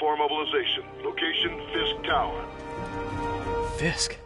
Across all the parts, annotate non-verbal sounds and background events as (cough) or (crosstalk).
for mobilization. Location Fisk Tower. Fisk.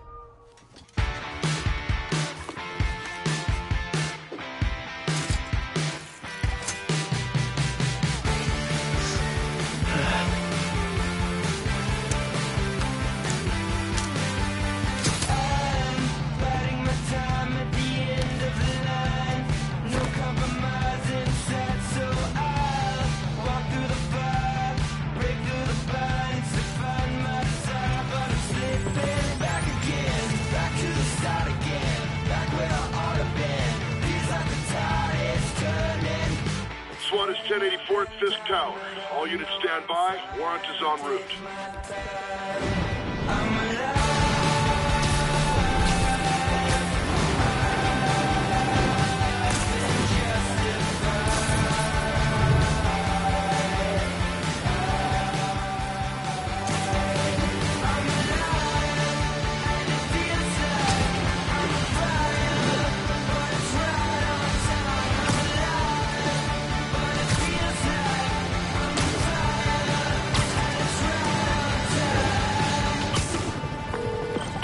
Is 1084 at Fisk Tower. All units stand by. Warrant is en route.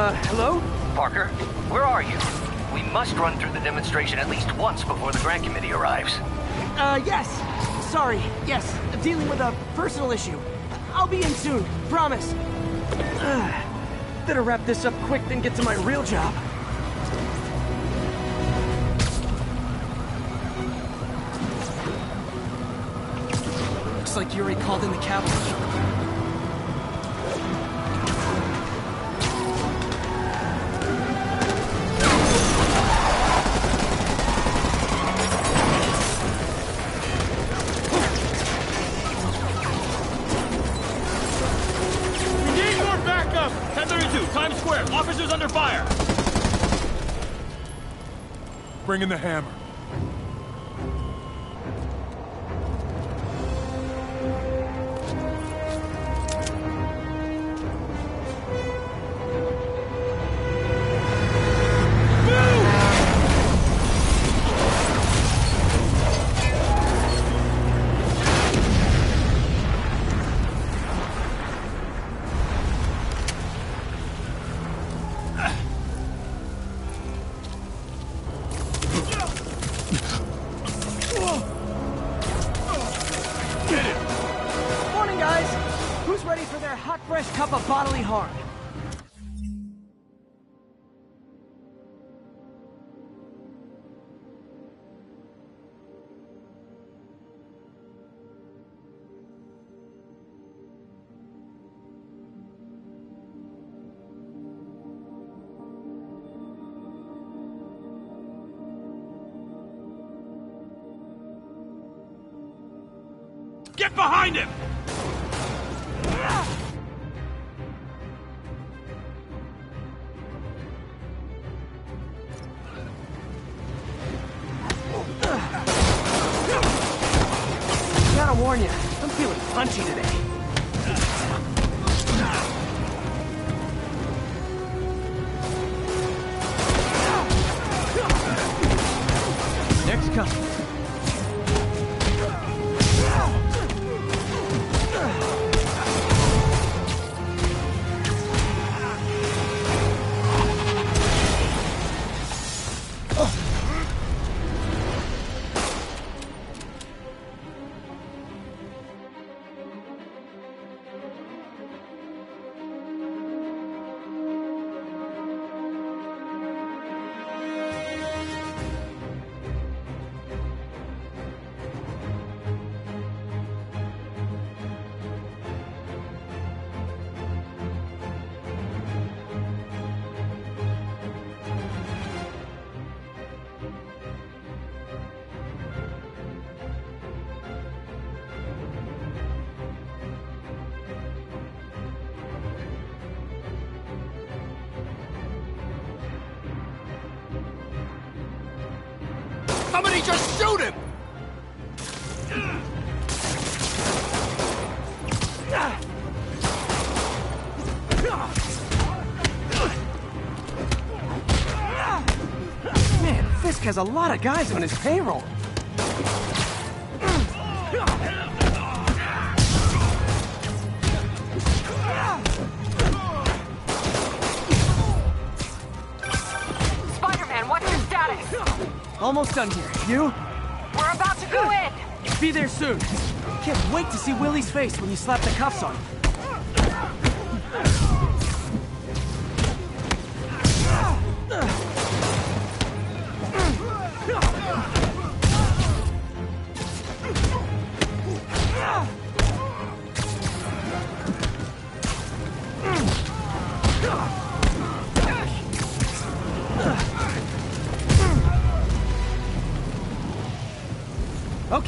Uh, hello? Parker, where are you? We must run through the demonstration at least once before the grant committee arrives. Uh, yes. Sorry. Yes. Dealing with a personal issue. I'll be in soon. Promise. (sighs) Better wrap this up quick than get to my real job. Looks like Yuri called in the cavalry. Bring in the hammer. Ready for their hot, fresh cup of bodily harm? Get behind him! Gotta warn you, I'm feeling punchy today. Somebody just shoot him! Man, Fisk has a lot of guys on his payroll. Almost done here. You? We're about to go in. Be there soon. Can't wait to see Willie's face when you slap the cuffs on him.